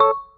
you